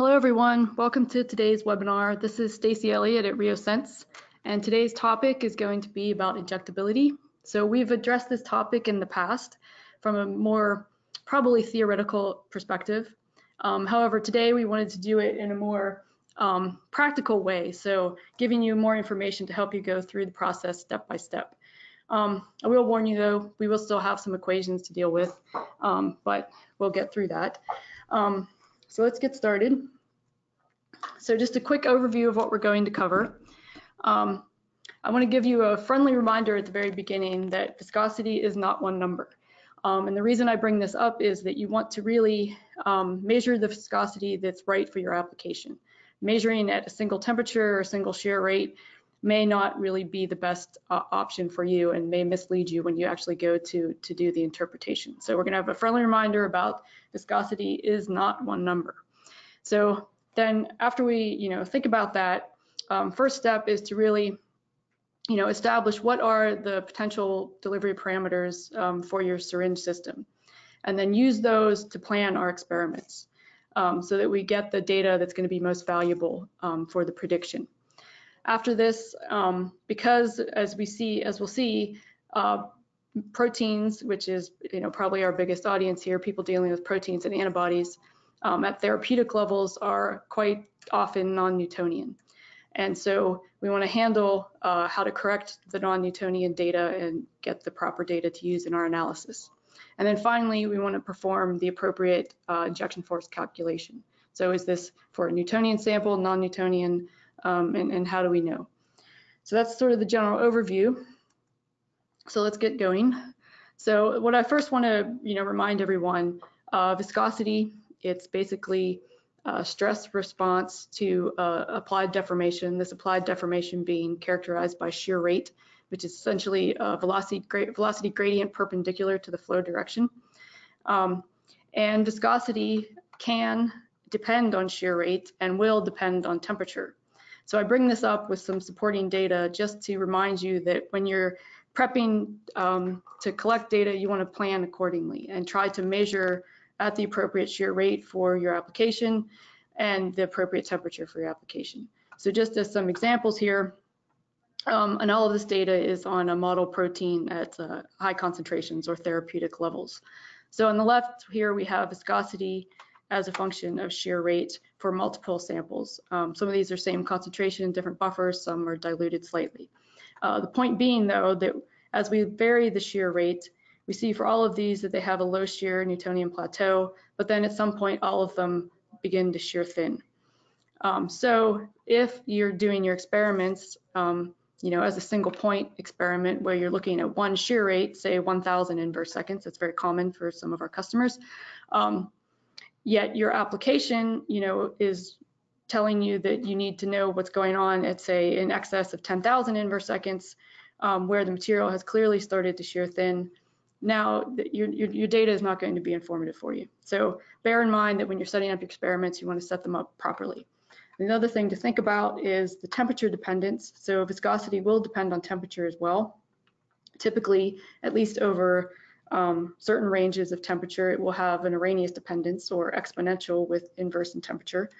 Hello everyone, welcome to today's webinar. This is Stacy Elliott at RheoSense, and today's topic is going to be about injectability. So we've addressed this topic in the past from a more probably theoretical perspective. Um, however, today we wanted to do it in a more um, practical way, so giving you more information to help you go through the process step by step. Um, I will warn you though, we will still have some equations to deal with, um, but we'll get through that. Um, so let's get started. So just a quick overview of what we're going to cover. Um, I want to give you a friendly reminder at the very beginning that viscosity is not one number. Um, and the reason I bring this up is that you want to really um, measure the viscosity that's right for your application. Measuring at a single temperature or a single shear rate may not really be the best uh, option for you and may mislead you when you actually go to, to do the interpretation. So we're going to have a friendly reminder about viscosity is not one number. So then after we, you know, think about that, um, first step is to really, you know, establish what are the potential delivery parameters um, for your syringe system, and then use those to plan our experiments um, so that we get the data that's going to be most valuable um, for the prediction. After this, um, because as we see, as we'll see, uh, proteins, which is you know probably our biggest audience here, people dealing with proteins and antibodies um, at therapeutic levels are quite often non-Newtonian. And so we want to handle uh, how to correct the non-Newtonian data and get the proper data to use in our analysis. And then finally, we want to perform the appropriate uh, injection force calculation. So is this for a Newtonian sample, non-Newtonian, um, and, and how do we know? So that's sort of the general overview. So let's get going. So what I first want to you know remind everyone, uh, viscosity, it's basically uh, stress response to uh, applied deformation. This applied deformation being characterized by shear rate, which is essentially a velocity, gra velocity gradient perpendicular to the flow direction. Um, and viscosity can depend on shear rate and will depend on temperature. So I bring this up with some supporting data just to remind you that when you're prepping um, to collect data, you want to plan accordingly and try to measure at the appropriate shear rate for your application and the appropriate temperature for your application. So just as some examples here, um, and all of this data is on a model protein at uh, high concentrations or therapeutic levels. So on the left here we have viscosity as a function of shear rate for multiple samples. Um, some of these are same concentration, different buffers, some are diluted slightly. Uh, the point being though that as we vary the shear rate, we see for all of these that they have a low shear Newtonian plateau, but then at some point all of them begin to shear thin. Um, so if you're doing your experiments, um, you know, as a single point experiment where you're looking at one shear rate, say 1,000 inverse seconds, that's very common for some of our customers. Um, yet your application, you know, is telling you that you need to know what's going on at say in excess of 10,000 inverse seconds, um, where the material has clearly started to shear thin now your, your, your, data is not going to be informative for you. So bear in mind that when you're setting up experiments, you want to set them up properly. Another thing to think about is the temperature dependence. So viscosity will depend on temperature as well. Typically, at least over um, certain ranges of temperature, it will have an Arrhenius dependence or exponential with inverse in temperature.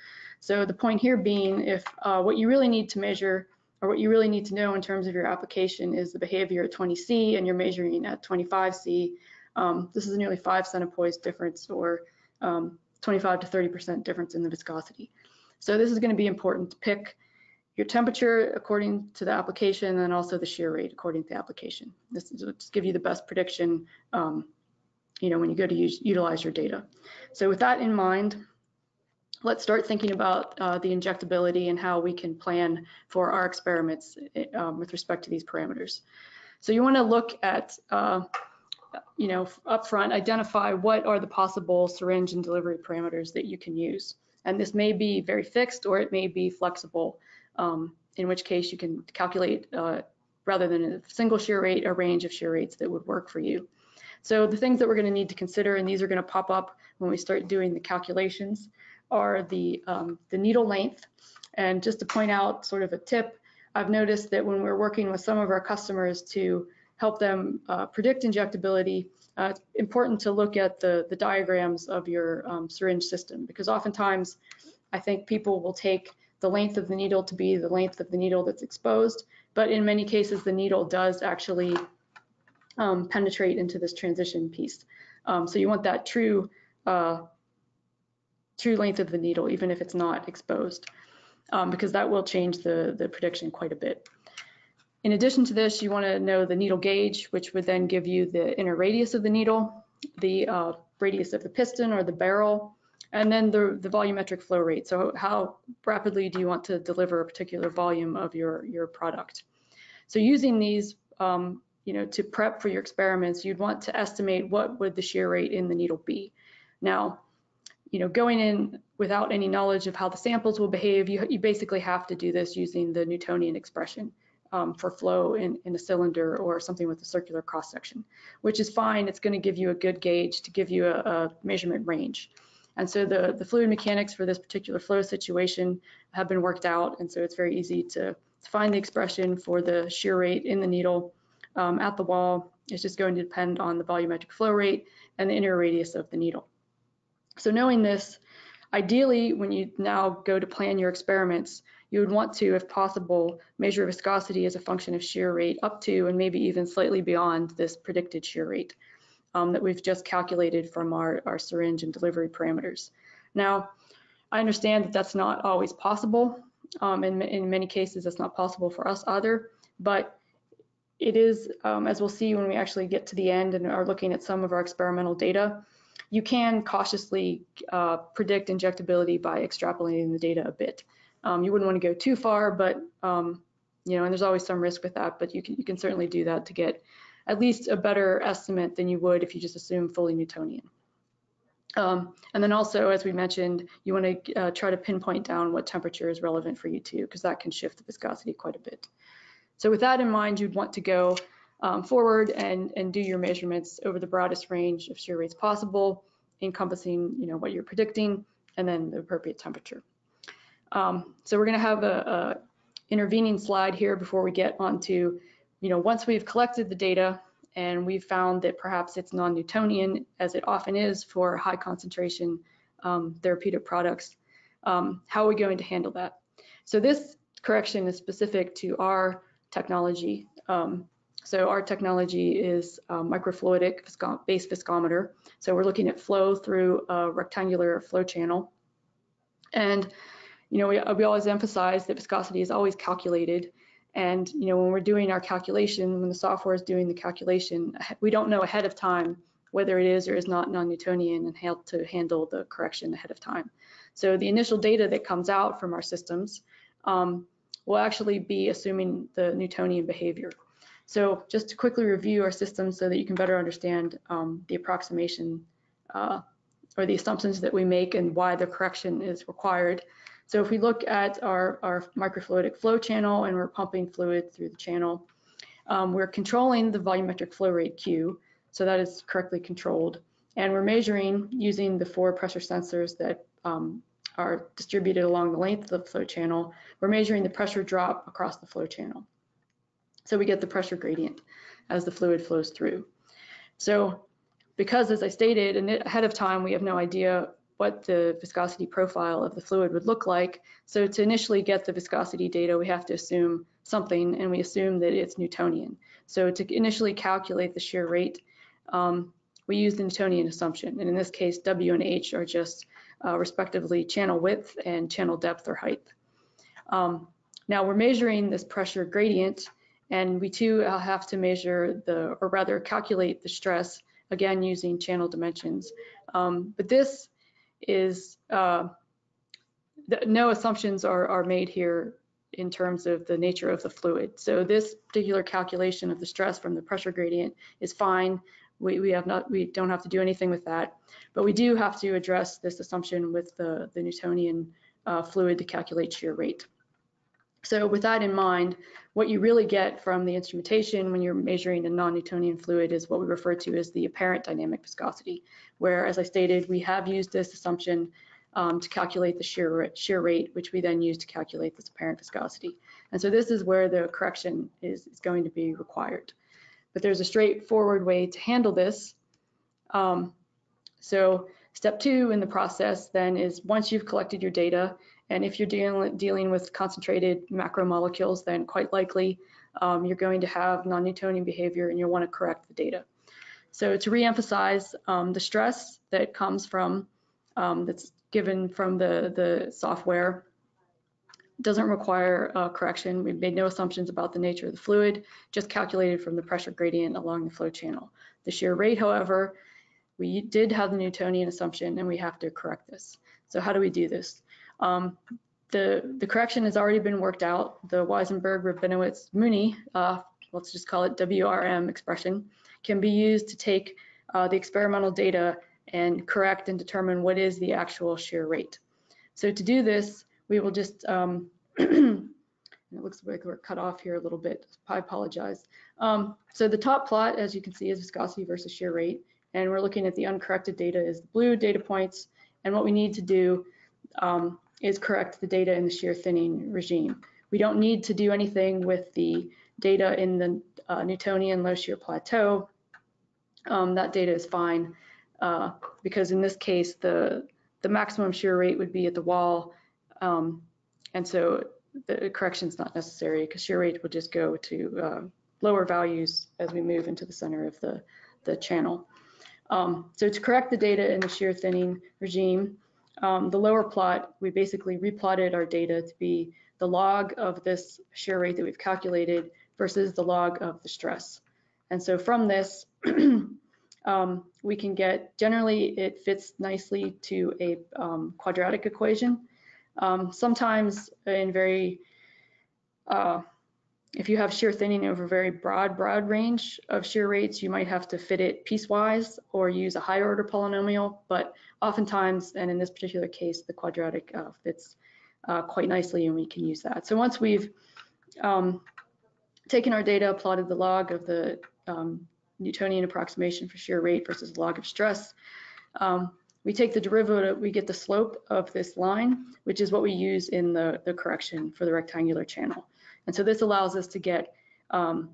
So the point here being if uh, what you really need to measure or what you really need to know in terms of your application is the behavior at 20C and you're measuring at 25C. Um, this is a nearly five centipoise difference or um, 25 to 30% difference in the viscosity. So this is going to be important to pick your temperature according to the application and also the shear rate according to the application. This will just give you the best prediction um, you know, when you go to use, utilize your data. So with that in mind, let's start thinking about uh, the injectability and how we can plan for our experiments eh, um, with respect to these parameters. So you want to look at, uh, you know, upfront, identify what are the possible syringe and delivery parameters that you can use. And this may be very fixed or it may be flexible, um, in which case you can calculate, uh, rather than a single shear rate, a range of shear rates that would work for you. So the things that we're going to need to consider, and these are going to pop up when we start doing the calculations, are the, um, the needle length. And just to point out sort of a tip, I've noticed that when we're working with some of our customers to help them uh, predict injectability, uh, it's important to look at the, the diagrams of your um, syringe system because oftentimes I think people will take the length of the needle to be the length of the needle that's exposed, but in many cases the needle does actually um, penetrate into this transition piece. Um, so you want that true uh, true length of the needle, even if it's not exposed, um, because that will change the, the prediction quite a bit. In addition to this, you want to know the needle gauge, which would then give you the inner radius of the needle, the uh, radius of the piston or the barrel, and then the, the volumetric flow rate. So how rapidly do you want to deliver a particular volume of your, your product? So using these, um, you know, to prep for your experiments, you'd want to estimate what would the shear rate in the needle be. Now, you know, going in without any knowledge of how the samples will behave, you, you basically have to do this using the Newtonian expression um, for flow in, in a cylinder or something with a circular cross section, which is fine. It's going to give you a good gauge to give you a, a measurement range. And so the, the fluid mechanics for this particular flow situation have been worked out. And so it's very easy to, to find the expression for the shear rate in the needle um, at the wall. It's just going to depend on the volumetric flow rate and the inner radius of the needle. So knowing this, ideally, when you now go to plan your experiments, you would want to, if possible, measure viscosity as a function of shear rate up to and maybe even slightly beyond this predicted shear rate um, that we've just calculated from our, our syringe and delivery parameters. Now, I understand that that's not always possible. Um, in, in many cases, that's not possible for us either, but it is, um, as we'll see when we actually get to the end and are looking at some of our experimental data, you can cautiously uh, predict injectability by extrapolating the data a bit. Um, you wouldn't want to go too far, but um, you know, and there's always some risk with that, but you can you can certainly do that to get at least a better estimate than you would if you just assume fully Newtonian. Um, and then also, as we mentioned, you want to uh, try to pinpoint down what temperature is relevant for you too, because that can shift the viscosity quite a bit. So with that in mind, you'd want to go um, forward and, and do your measurements over the broadest range of shear rates possible, encompassing you know, what you're predicting and then the appropriate temperature. Um, so we're going to have a, a, intervening slide here before we get onto, you know, once we've collected the data and we've found that perhaps it's non-Newtonian, as it often is for high concentration um, therapeutic products, um, how are we going to handle that? So this correction is specific to our technology. So our technology is microfluidic visco base viscometer. So we're looking at flow through a rectangular flow channel. And, you know, we, we always emphasize that viscosity is always calculated. And, you know, when we're doing our calculation, when the software is doing the calculation, we don't know ahead of time whether it is or is not non-Newtonian and how to handle the correction ahead of time. So the initial data that comes out from our systems um, will actually be assuming the Newtonian behavior. So just to quickly review our system so that you can better understand um, the approximation uh, or the assumptions that we make and why the correction is required. So if we look at our, our microfluidic flow channel and we're pumping fluid through the channel, um, we're controlling the volumetric flow rate Q, so that is correctly controlled. And we're measuring using the four pressure sensors that um, are distributed along the length of the flow channel. We're measuring the pressure drop across the flow channel. So we get the pressure gradient as the fluid flows through. So because, as I stated, and ahead of time, we have no idea what the viscosity profile of the fluid would look like. So to initially get the viscosity data, we have to assume something, and we assume that it's Newtonian. So to initially calculate the shear rate, um, we use the Newtonian assumption. And in this case, W and H are just uh, respectively channel width and channel depth or height. Um, now we're measuring this pressure gradient and we too uh, have to measure the, or rather calculate the stress, again using channel dimensions. Um, but this is, uh, the, no assumptions are, are made here in terms of the nature of the fluid. So this particular calculation of the stress from the pressure gradient is fine. We, we have not, we don't have to do anything with that, but we do have to address this assumption with the, the Newtonian uh, fluid to calculate shear rate. So with that in mind, what you really get from the instrumentation when you're measuring a non-Newtonian fluid is what we refer to as the apparent dynamic viscosity, where, as I stated, we have used this assumption um, to calculate the shear, shear rate, which we then use to calculate this apparent viscosity. And so this is where the correction is, is going to be required. But there's a straightforward way to handle this. Um, so Step two in the process then is once you've collected your data, and if you're dealing, dealing with concentrated macromolecules, then quite likely um, you're going to have non-Newtonian behavior and you'll want to correct the data. So to reemphasize um, the stress that comes from, um, that's given from the, the software doesn't require uh, correction. We've made no assumptions about the nature of the fluid, just calculated from the pressure gradient along the flow channel. The shear rate, however, we did have the Newtonian assumption and we have to correct this. So how do we do this? Um, the, the correction has already been worked out. The Weissenberg, Rabinowitsch, Mooney, uh, let's just call it WRM expression, can be used to take uh, the experimental data and correct and determine what is the actual shear rate. So to do this, we will just, um, it looks like we're cut off here a little bit, I apologize. Um, so the top plot, as you can see, is viscosity versus shear rate, and we're looking at the uncorrected data is the blue data points, and what we need to do um, is correct the data in the shear thinning regime. We don't need to do anything with the data in the uh, Newtonian low shear plateau. Um, that data is fine uh, because in this case, the, the maximum shear rate would be at the wall um, and so the correction is not necessary because shear rate will just go to uh, lower values as we move into the center of the, the channel. Um, so to correct the data in the shear thinning regime, um, the lower plot, we basically replotted our data to be the log of this shear rate that we've calculated versus the log of the stress. And so from this, um, we can get, generally it fits nicely to a um, quadratic equation. Um, sometimes in very, uh, if you have shear thinning over a very broad, broad range of shear rates, you might have to fit it piecewise or use a higher order polynomial, but oftentimes, and in this particular case, the quadratic uh, fits uh, quite nicely and we can use that. So once we've um, taken our data, plotted the log of the um, Newtonian approximation for shear rate versus log of stress, um, we take the derivative, we get the slope of this line, which is what we use in the, the correction for the rectangular channel. And so this allows us to get, um,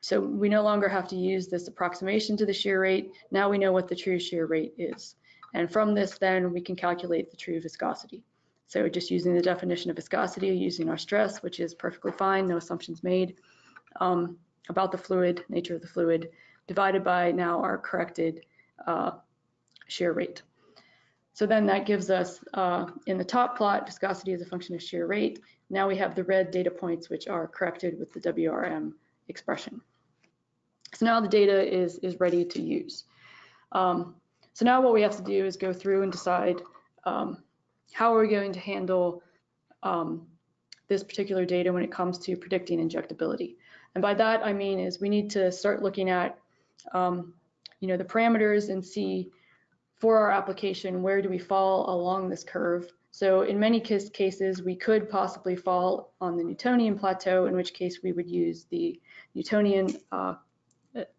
so we no longer have to use this approximation to the shear rate. Now we know what the true shear rate is. And from this, then we can calculate the true viscosity. So just using the definition of viscosity, using our stress, which is perfectly fine, no assumptions made, um, about the fluid, nature of the fluid, divided by now our corrected uh, shear rate. So then that gives us, uh, in the top plot, viscosity is a function of shear rate. Now we have the red data points, which are corrected with the WRM expression. So now the data is, is ready to use. Um, so now what we have to do is go through and decide um, how are we going to handle um, this particular data when it comes to predicting injectability. And by that, I mean is we need to start looking at, um, you know, the parameters and see for our application, where do we fall along this curve? So in many cases, we could possibly fall on the Newtonian plateau, in which case we would use the Newtonian uh,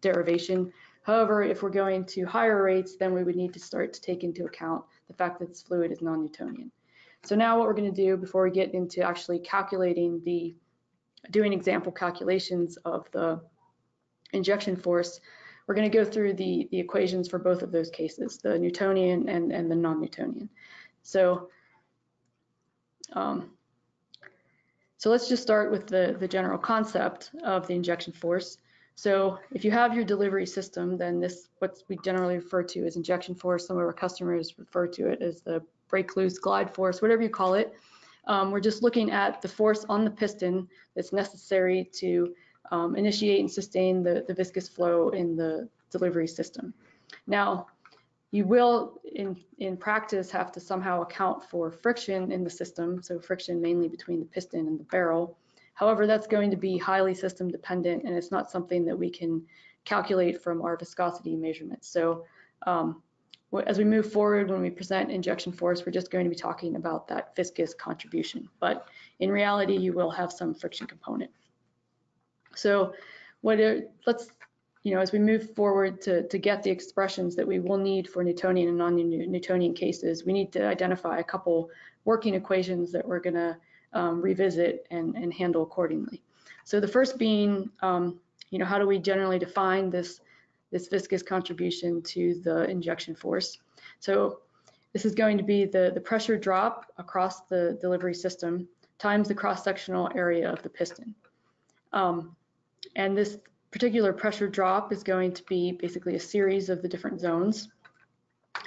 derivation. However, if we're going to higher rates, then we would need to start to take into account the fact that this fluid is non-Newtonian. So now what we're going to do before we get into actually calculating the, doing example calculations of the injection force, we're going to go through the, the equations for both of those cases, the Newtonian and, and the non-Newtonian. So, um, so let's just start with the, the general concept of the injection force. So if you have your delivery system, then this what we generally refer to as injection force. Some of our customers refer to it as the break loose glide force, whatever you call it. Um, we're just looking at the force on the piston that's necessary to um, initiate and sustain the, the viscous flow in the delivery system. Now, you will, in, in practice, have to somehow account for friction in the system, so friction mainly between the piston and the barrel. However, that's going to be highly system dependent, and it's not something that we can calculate from our viscosity measurements. So um, as we move forward, when we present injection force, we're just going to be talking about that viscous contribution. But in reality, you will have some friction component. So what it, let's, you know, as we move forward to, to get the expressions that we will need for Newtonian and non-Newtonian cases, we need to identify a couple working equations that we're going to um, revisit and, and handle accordingly. So the first being, um, you know, how do we generally define this, this viscous contribution to the injection force? So this is going to be the, the pressure drop across the delivery system times the cross-sectional area of the piston. Um, and this particular pressure drop is going to be basically a series of the different zones.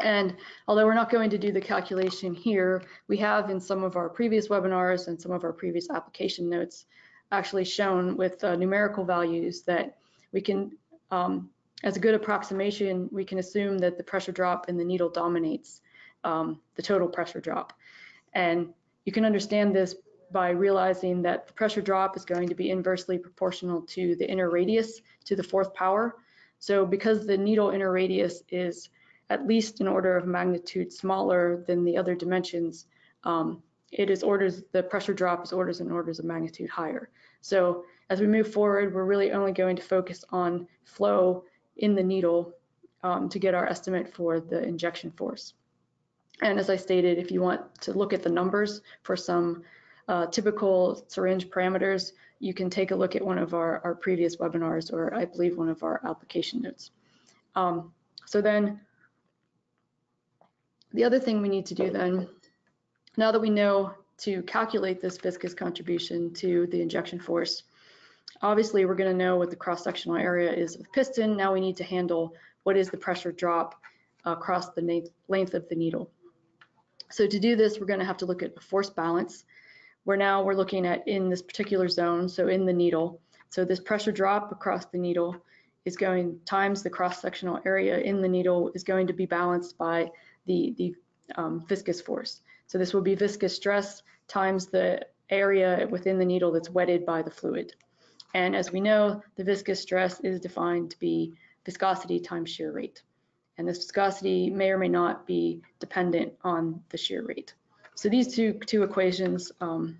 And although we're not going to do the calculation here, we have in some of our previous webinars and some of our previous application notes actually shown with uh, numerical values that we can, um, as a good approximation, we can assume that the pressure drop in the needle dominates um, the total pressure drop. And you can understand this by realizing that the pressure drop is going to be inversely proportional to the inner radius to the fourth power. So because the needle inner radius is at least an order of magnitude smaller than the other dimensions, um, it is orders, the pressure drop is orders and orders of magnitude higher. So as we move forward, we're really only going to focus on flow in the needle um, to get our estimate for the injection force. And as I stated, if you want to look at the numbers for some uh, typical syringe parameters, you can take a look at one of our, our previous webinars or I believe one of our application notes. Um, so then the other thing we need to do then, now that we know to calculate this viscous contribution to the injection force, obviously we're going to know what the cross-sectional area is of the piston. Now we need to handle what is the pressure drop across the length of the needle. So to do this, we're going to have to look at a force balance where now we're looking at in this particular zone, so in the needle. So this pressure drop across the needle is going times the cross-sectional area in the needle is going to be balanced by the, the um, viscous force. So this will be viscous stress times the area within the needle that's wetted by the fluid. And as we know, the viscous stress is defined to be viscosity times shear rate. And this viscosity may or may not be dependent on the shear rate. So these two, two equations, um,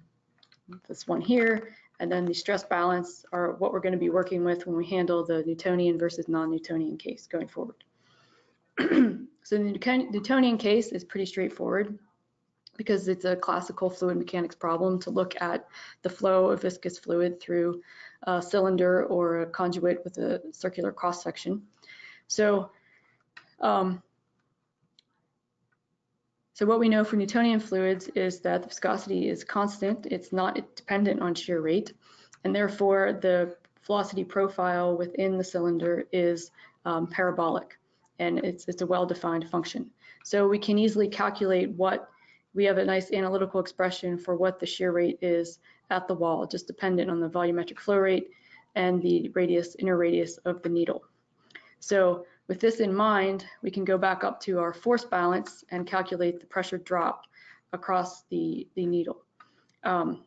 this one here, and then the stress balance are what we're going to be working with when we handle the Newtonian versus non-Newtonian case going forward. so the Newtonian case is pretty straightforward because it's a classical fluid mechanics problem to look at the flow of viscous fluid through a cylinder or a conduit with a circular cross section. So um, so what we know for Newtonian fluids is that the viscosity is constant. It's not dependent on shear rate. And therefore, the velocity profile within the cylinder is um, parabolic. And it's, it's a well-defined function. So we can easily calculate what, we have a nice analytical expression for what the shear rate is at the wall, just dependent on the volumetric flow rate and the radius, inner radius of the needle. So with this in mind, we can go back up to our force balance and calculate the pressure drop across the, the needle. Um,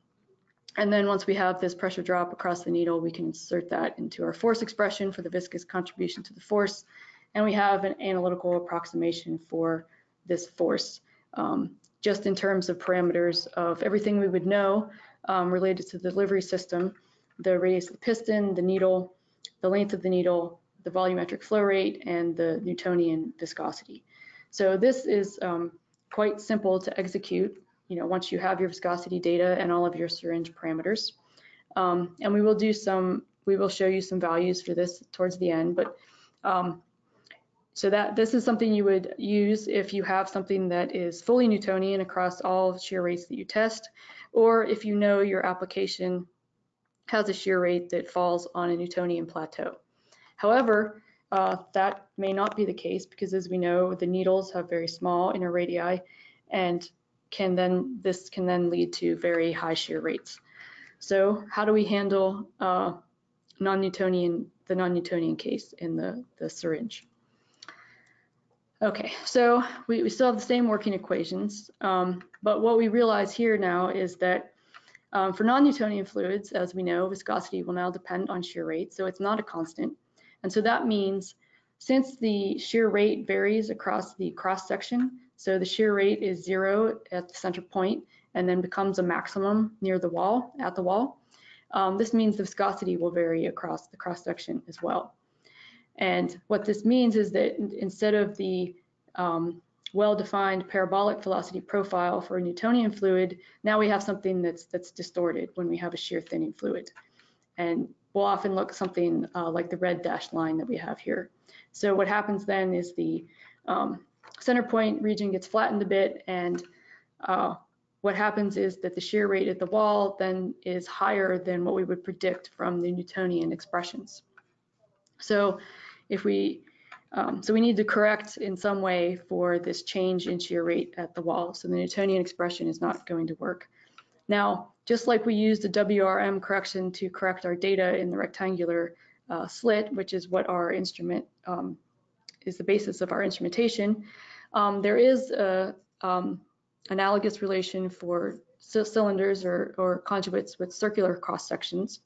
and then once we have this pressure drop across the needle, we can insert that into our force expression for the viscous contribution to the force. And we have an analytical approximation for this force, um, just in terms of parameters of everything we would know um, related to the delivery system, the radius of the piston, the needle, the length of the needle, the volumetric flow rate and the Newtonian viscosity. So this is um, quite simple to execute, you know, once you have your viscosity data and all of your syringe parameters. Um, and we will do some, we will show you some values for this towards the end, but um, so that this is something you would use if you have something that is fully Newtonian across all shear rates that you test, or if you know your application has a shear rate that falls on a Newtonian plateau. However, uh, that may not be the case because as we know, the needles have very small inner radii and can then this can then lead to very high shear rates. So how do we handle uh, non-Newtonian, the non-Newtonian case in the, the syringe? Okay, so we, we still have the same working equations, um, but what we realize here now is that um, for non-Newtonian fluids, as we know, viscosity will now depend on shear rate, so it's not a constant. And so that means since the shear rate varies across the cross section, so the shear rate is zero at the center point and then becomes a maximum near the wall, at the wall, um, this means the viscosity will vary across the cross section as well. And what this means is that instead of the um, well-defined parabolic velocity profile for a Newtonian fluid, now we have something that's that's distorted when we have a shear thinning fluid. And will often look something uh, like the red dashed line that we have here. So what happens then is the um, center point region gets flattened a bit and uh, what happens is that the shear rate at the wall then is higher than what we would predict from the Newtonian expressions. So if we, um, so we need to correct in some way for this change in shear rate at the wall. So the Newtonian expression is not going to work. Now, just like we used the WRM correction to correct our data in the rectangular uh, slit, which is what our instrument um, is the basis of our instrumentation, um, there is a um, analogous relation for cylinders or, or conduits with circular cross sections.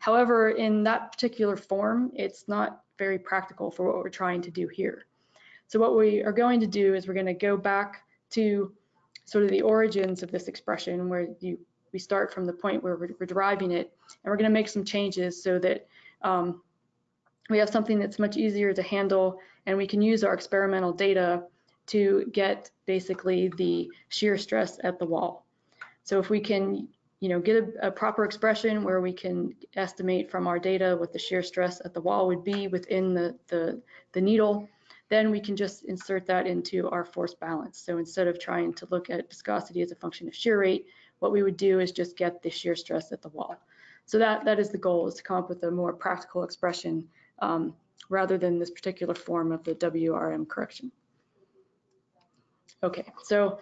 However, in that particular form, it's not very practical for what we're trying to do here. So what we are going to do is we're going to go back to sort of the origins of this expression where you we start from the point where we're, we're deriving it and we're going to make some changes so that um, we have something that's much easier to handle and we can use our experimental data to get basically the shear stress at the wall. So if we can, you know, get a, a, proper expression where we can estimate from our data what the shear stress at the wall would be within the, the, the needle, then we can just insert that into our force balance. So instead of trying to look at viscosity as a function of shear rate, what we would do is just get the shear stress at the wall. So that, that is the goal, is to come up with a more practical expression um, rather than this particular form of the WRM correction. Okay, so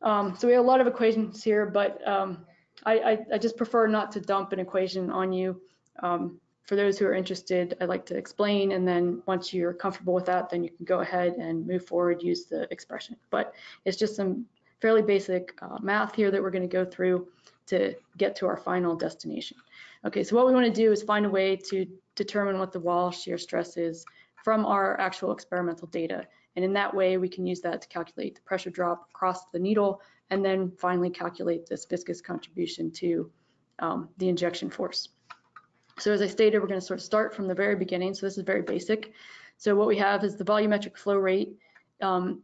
um, so we have a lot of equations here, but um, I, I, I, just prefer not to dump an equation on you. Um, for those who are interested, I'd like to explain, and then once you're comfortable with that, then you can go ahead and move forward, use the expression. But it's just some fairly basic uh, math here that we're going to go through to get to our final destination. Okay, so what we want to do is find a way to determine what the wall shear stress is from our actual experimental data and in that way, we can use that to calculate the pressure drop across the needle and then finally calculate this viscous contribution to um, the injection force. So as I stated, we're going to sort of start from the very beginning. So this is very basic. So what we have is the volumetric flow rate. Um,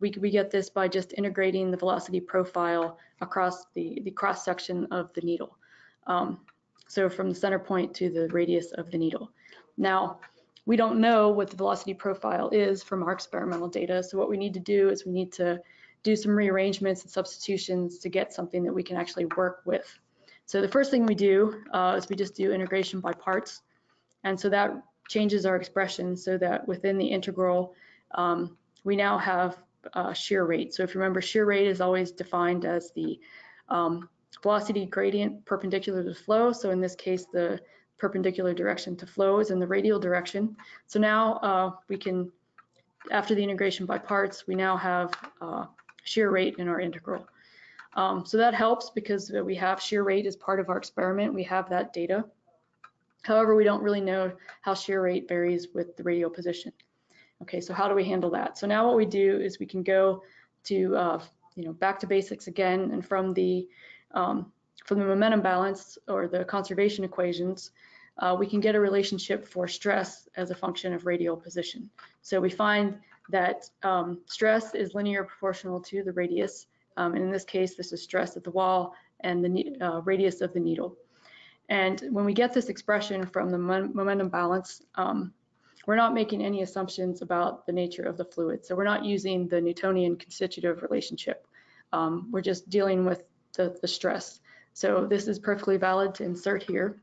we, we get this by just integrating the velocity profile across the, the cross section of the needle. Um, so from the center point to the radius of the needle. Now, we don't know what the velocity profile is from our experimental data. So what we need to do is we need to do some rearrangements and substitutions to get something that we can actually work with. So the first thing we do uh, is we just do integration by parts. And so that changes our expression so that within the integral, um, we now have uh, shear rate. So if you remember, shear rate is always defined as the um, velocity gradient perpendicular to flow. So in this case, the perpendicular direction to flow is in the radial direction. So now uh, we can, after the integration by parts, we now have uh, shear rate in our integral. Um, so that helps because we have shear rate as part of our experiment. We have that data. However, we don't really know how shear rate varies with the radial position. Okay, so how do we handle that? So now what we do is we can go to, uh, you know, back to basics again, and from the um, from the momentum balance or the conservation equations, uh, we can get a relationship for stress as a function of radial position. So we find that um, stress is linear proportional to the radius. Um, and in this case, this is stress at the wall and the uh, radius of the needle. And when we get this expression from the momentum balance, um, we're not making any assumptions about the nature of the fluid. So we're not using the Newtonian constitutive relationship. Um, we're just dealing with the, the stress. So this is perfectly valid to insert here.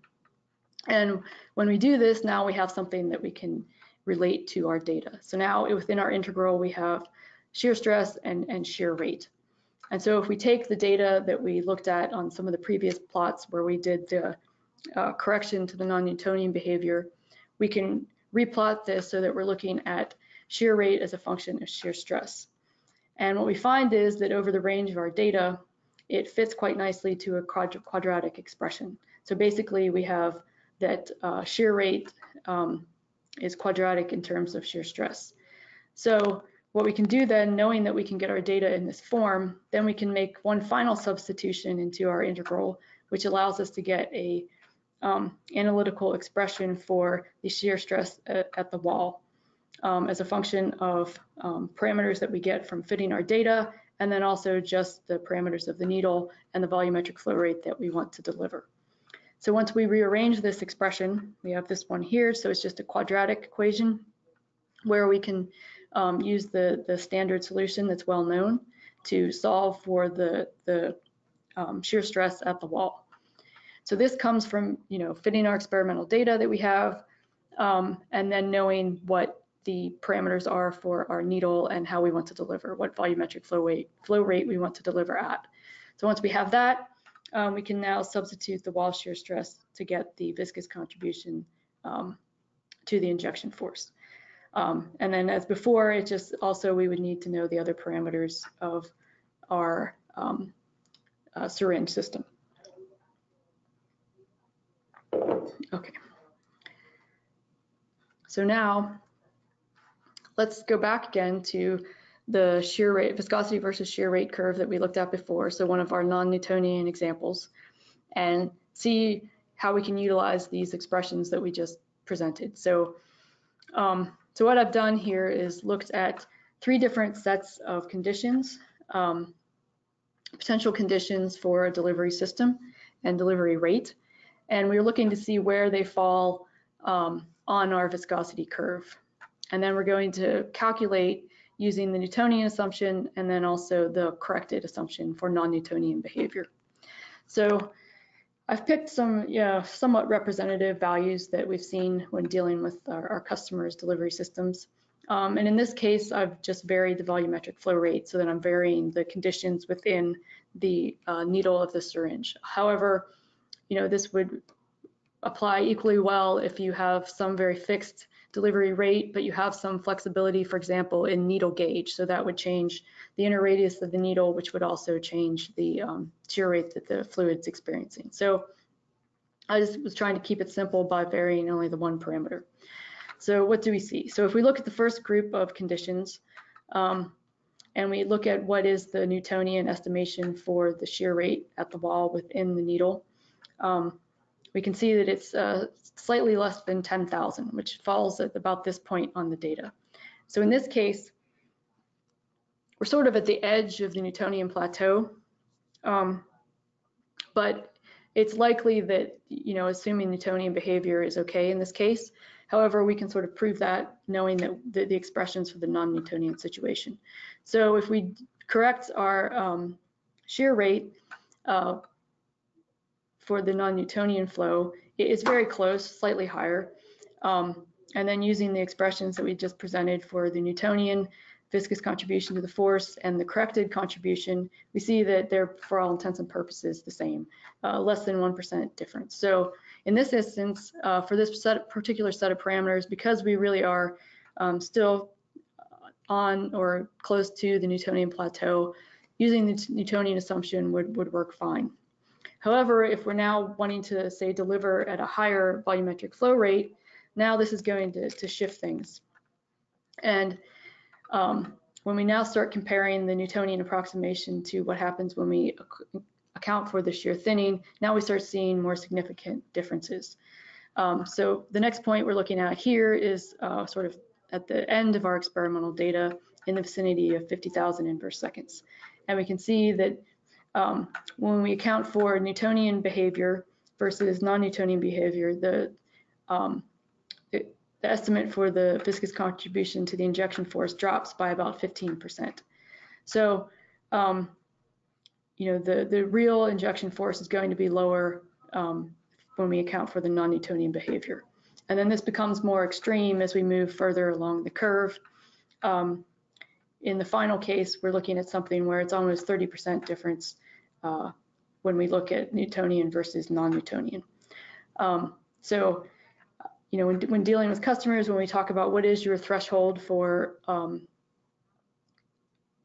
And when we do this, now we have something that we can relate to our data. So now within our integral, we have shear stress and, and shear rate. And so if we take the data that we looked at on some of the previous plots where we did the uh, correction to the non-Newtonian behavior, we can replot this so that we're looking at shear rate as a function of shear stress. And what we find is that over the range of our data, it fits quite nicely to a quadratic expression. So basically we have that uh, shear rate um, is quadratic in terms of shear stress. So what we can do then, knowing that we can get our data in this form, then we can make one final substitution into our integral, which allows us to get a um, analytical expression for the shear stress at, at the wall um, as a function of um, parameters that we get from fitting our data, and then also just the parameters of the needle and the volumetric flow rate that we want to deliver. So once we rearrange this expression, we have this one here, so it's just a quadratic equation where we can um, use the, the standard solution that's well known to solve for the, the um, shear stress at the wall. So this comes from, you know, fitting our experimental data that we have, um, and then knowing what the parameters are for our needle and how we want to deliver, what volumetric flow rate, flow rate we want to deliver at. So once we have that, um, we can now substitute the wall shear stress to get the viscous contribution um, to the injection force. Um, and then as before, it just also we would need to know the other parameters of our um, uh, syringe system. Okay. So now let's go back again to the shear rate, viscosity versus shear rate curve that we looked at before. So one of our non-Newtonian examples and see how we can utilize these expressions that we just presented. So, um, so what I've done here is looked at three different sets of conditions, um, potential conditions for a delivery system and delivery rate. And we're looking to see where they fall um, on our viscosity curve. And then we're going to calculate using the Newtonian assumption and then also the corrected assumption for non-Newtonian behavior. So I've picked some yeah, somewhat representative values that we've seen when dealing with our, our customers' delivery systems. Um, and in this case, I've just varied the volumetric flow rate so that I'm varying the conditions within the uh, needle of the syringe. However, you know, this would apply equally well if you have some very fixed delivery rate, but you have some flexibility, for example, in needle gauge. So that would change the inner radius of the needle, which would also change the um, shear rate that the fluid's experiencing. So I just was trying to keep it simple by varying only the one parameter. So what do we see? So if we look at the first group of conditions, um, and we look at what is the Newtonian estimation for the shear rate at the wall within the needle, um, we can see that it's uh, slightly less than 10,000, which falls at about this point on the data. So in this case, we're sort of at the edge of the Newtonian plateau, um, but it's likely that, you know, assuming Newtonian behavior is okay in this case, however, we can sort of prove that knowing that the, the expressions for the non-Newtonian situation. So if we correct our um, shear rate, uh, for the non-Newtonian flow, it is very close, slightly higher. Um, and then using the expressions that we just presented for the Newtonian viscous contribution to the force and the corrected contribution, we see that they're, for all intents and purposes, the same, uh, less than 1% difference. So in this instance, uh, for this set, particular set of parameters, because we really are um, still on or close to the Newtonian plateau, using the Newtonian assumption would, would work fine. However, if we're now wanting to say deliver at a higher volumetric flow rate, now this is going to, to shift things. And um, when we now start comparing the Newtonian approximation to what happens when we account for the shear thinning, now we start seeing more significant differences. Um, so the next point we're looking at here is uh, sort of at the end of our experimental data in the vicinity of 50,000 inverse seconds. And we can see that um, when we account for Newtonian behavior versus non-Newtonian behavior, the, um, the estimate for the viscous contribution to the injection force drops by about 15%. So, um, you know, the, the real injection force is going to be lower um, when we account for the non-Newtonian behavior. And then this becomes more extreme as we move further along the curve. Um, in the final case, we're looking at something where it's almost 30% difference uh, when we look at Newtonian versus non-Newtonian. Um, so, you know, when, when, dealing with customers, when we talk about what is your threshold for, um,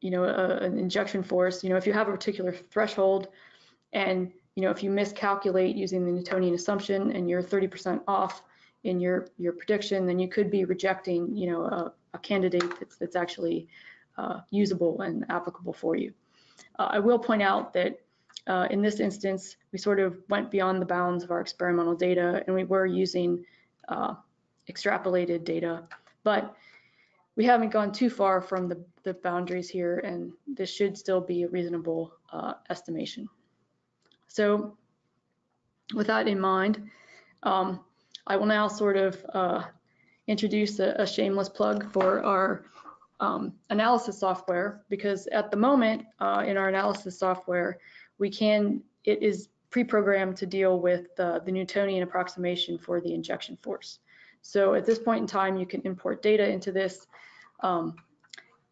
you know, a, an injection force, you know, if you have a particular threshold and, you know, if you miscalculate using the Newtonian assumption and you're 30% off in your, your prediction, then you could be rejecting, you know, a, a candidate that's, that's actually uh, usable and applicable for you. Uh, I will point out that uh, in this instance, we sort of went beyond the bounds of our experimental data and we were using uh, extrapolated data, but we haven't gone too far from the, the boundaries here and this should still be a reasonable uh, estimation. So with that in mind, um, I will now sort of uh, introduce a, a, shameless plug for our um, analysis software because at the moment uh, in our analysis software, we can, it is pre-programmed to deal with uh, the Newtonian approximation for the injection force. So at this point in time, you can import data into this um,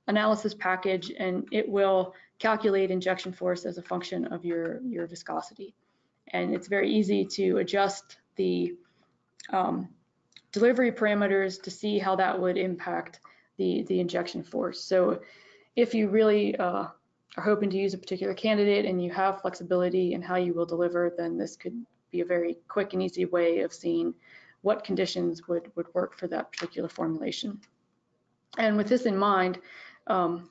analysis package and it will calculate injection force as a function of your, your viscosity. And it's very easy to adjust the um, delivery parameters to see how that would impact the, the injection force. So if you really uh, are hoping to use a particular candidate and you have flexibility in how you will deliver, then this could be a very quick and easy way of seeing what conditions would, would work for that particular formulation. And with this in mind, um,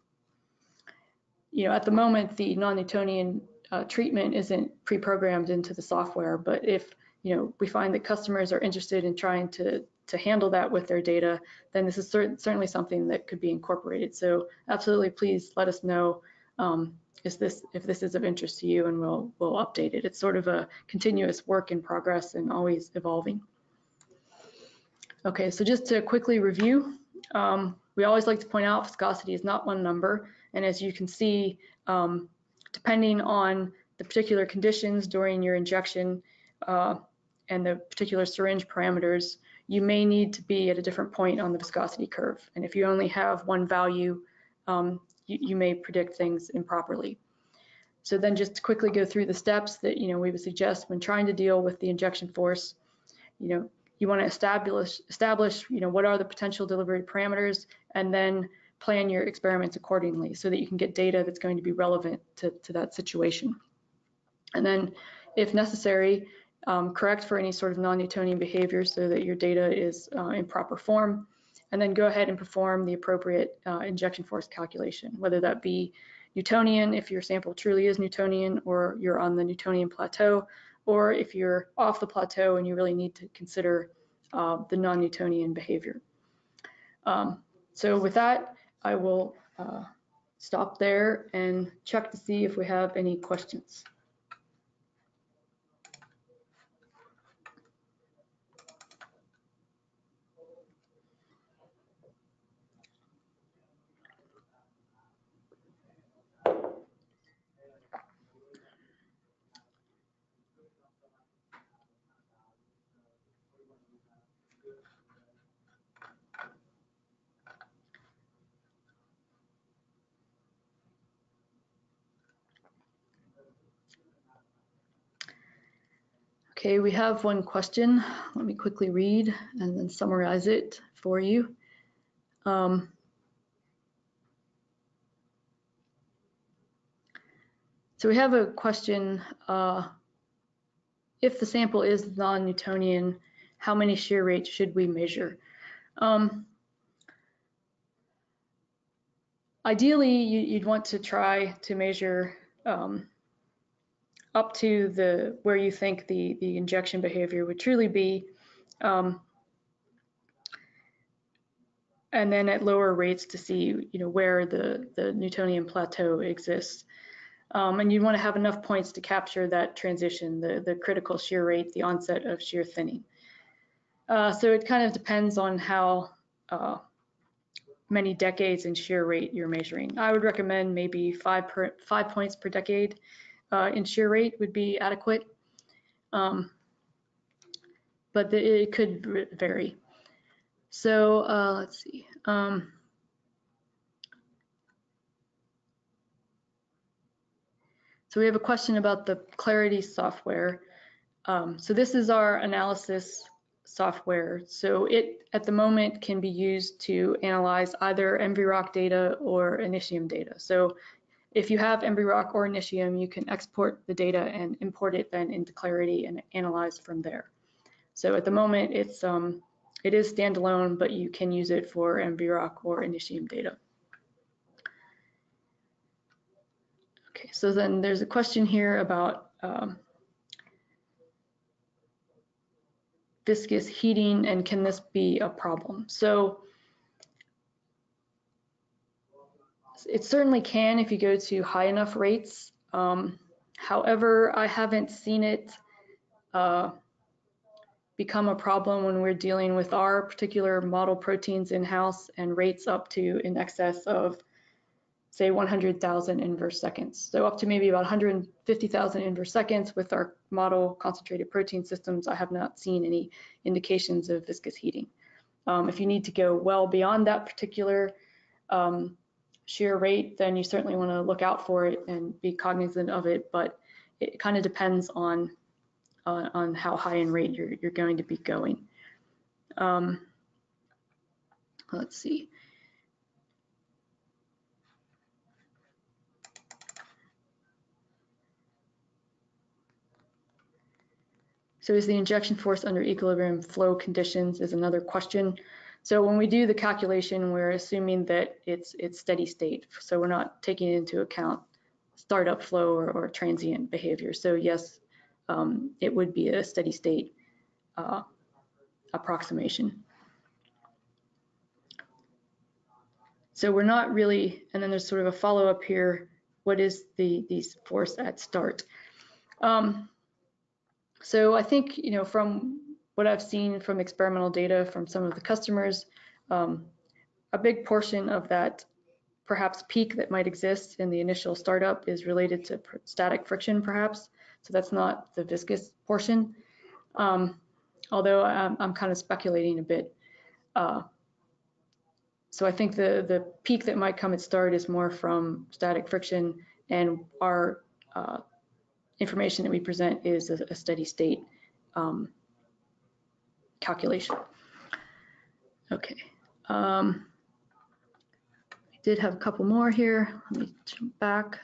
you know, at the moment, the non-Newtonian uh, treatment isn't pre-programmed into the software, but if, you know, we find that customers are interested in trying to, to handle that with their data, then this is cer certainly something that could be incorporated. So absolutely, please let us know um, is this if this is of interest to you and we'll we'll update it. It's sort of a continuous work in progress and always evolving. Okay, so just to quickly review, um, we always like to point out viscosity is not one number. And as you can see, um, depending on the particular conditions during your injection uh, and the particular syringe parameters, you may need to be at a different point on the viscosity curve. And if you only have one value, um, you, you, may predict things improperly. So then just quickly go through the steps that you know we would suggest when trying to deal with the injection force, you know, you want to establish establish you know what are the potential delivery parameters and then plan your experiments accordingly so that you can get data that's going to be relevant to, to that situation. And then if necessary, um, correct for any sort of non-Newtonian behavior so that your data is uh, in proper form, and then go ahead and perform the appropriate uh, injection force calculation, whether that be Newtonian if your sample truly is Newtonian or you're on the Newtonian plateau, or if you're off the plateau and you really need to consider uh, the non-Newtonian behavior. Um, so with that, I will uh, stop there and check to see if we have any questions. Okay, we have one question. Let me quickly read and then summarize it for you. Um, so we have a question, uh, if the sample is non-Newtonian, how many shear rates should we measure? Um, ideally, you, would want to try to measure um, up to the where you think the the injection behavior would truly be um, and then at lower rates to see you know where the the Newtonian plateau exists. Um, and you want to have enough points to capture that transition the the critical shear rate the onset of shear thinning. Uh, so it kind of depends on how uh, many decades in shear rate you're measuring. I would recommend maybe five per five points per decade uh, in shear rate would be adequate. Um, but the, it could vary. So uh, let's see. Um, so we have a question about the Clarity software. Um, so this is our analysis software. So it, at the moment, can be used to analyze either m-VROC data or Initium data. So if you have m-VROC or Initium, you can export the data and import it then into Clarity and analyze from there. So at the moment, it's um, it is standalone, but you can use it for m-VROC or Initium data. Okay, so then there's a question here about um, viscous heating and can this be a problem? So it certainly can if you go to high enough rates. Um, however, I haven't seen it uh, become a problem when we're dealing with our particular model proteins in-house and rates up to in excess of say 100,000 inverse seconds. So up to maybe about 150,000 inverse seconds with our model concentrated protein systems, I have not seen any indications of viscous heating. Um, if you need to go well beyond that particular um, shear rate, then you certainly want to look out for it and be cognizant of it, but it kind of depends on, uh, on how high in rate you're, you're going to be going. Um, let's see. So is the injection force under equilibrium flow conditions is another question. So when we do the calculation, we're assuming that it's it's steady state. So we're not taking into account startup flow or, or transient behavior. So yes, um, it would be a steady state uh, approximation. So we're not really, and then there's sort of a follow up here. What is the, the force at start? Um, so I think, you know, from what I've seen from experimental data from some of the customers, um, a big portion of that perhaps peak that might exist in the initial startup is related to static friction perhaps. So that's not the viscous portion. Um, although I'm, I'm, kind of speculating a bit. Uh, so I think the, the peak that might come at start is more from static friction and our uh, information that we present is a, a steady state um, calculation. Okay. Um, I did have a couple more here. Let me jump back.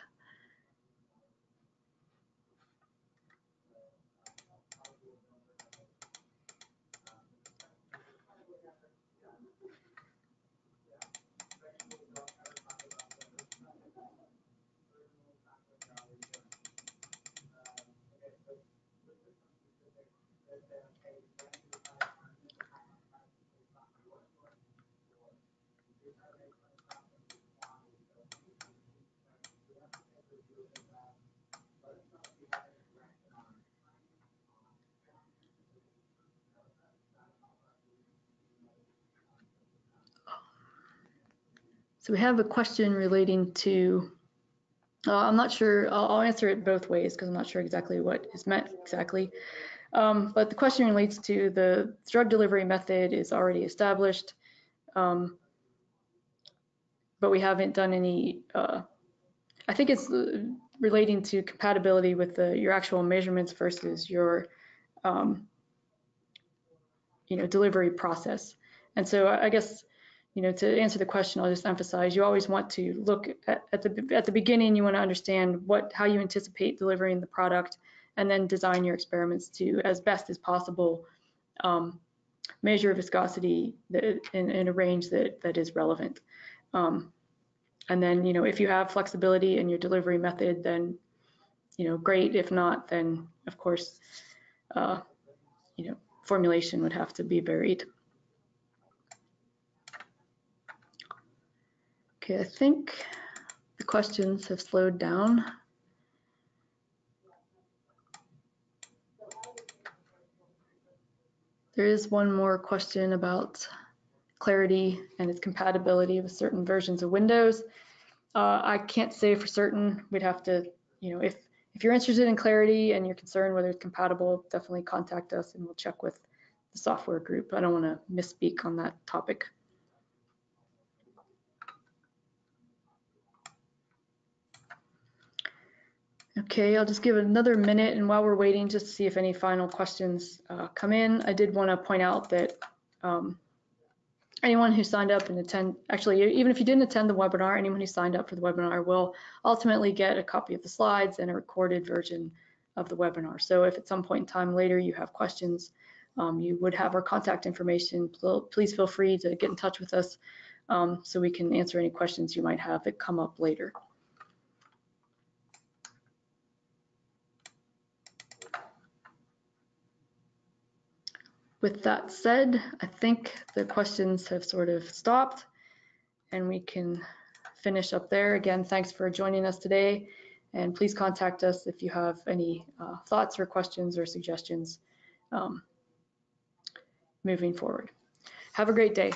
We have a question relating to, uh, I'm not sure, I'll, I'll, answer it both ways because I'm not sure exactly what is meant exactly. Um, but the question relates to the drug delivery method is already established, um, but we haven't done any, uh, I think it's uh, relating to compatibility with the, your actual measurements versus your, um, you know, delivery process. And so I guess you know, to answer the question, I'll just emphasize you always want to look at, at, the at the beginning. You want to understand what how you anticipate delivering the product, and then design your experiments to, as best as possible, um, measure viscosity in, in, a range that that is relevant. Um, and then, you know, if you have flexibility in your delivery method, then, you know, great. If not, then of course, uh, you know, formulation would have to be varied. Okay, I think the questions have slowed down. There is one more question about Clarity and its compatibility with certain versions of Windows. Uh, I can't say for certain. We'd have to, you know, if if you're interested in Clarity and you're concerned whether it's compatible, definitely contact us and we'll check with the software group. I don't want to misspeak on that topic. Okay, I'll just give it another minute and while we're waiting just to see if any final questions uh, come in, I did want to point out that um, anyone who signed up and attend, actually even if you didn't attend the webinar, anyone who signed up for the webinar will ultimately get a copy of the slides and a recorded version of the webinar. So if at some point in time later you have questions, um, you would have our contact information. Please feel free to get in touch with us um, so we can answer any questions you might have that come up later. With that said, I think the questions have sort of stopped and we can finish up there. Again, thanks for joining us today and please contact us if you have any uh, thoughts or questions or suggestions. Um, moving forward. Have a great day.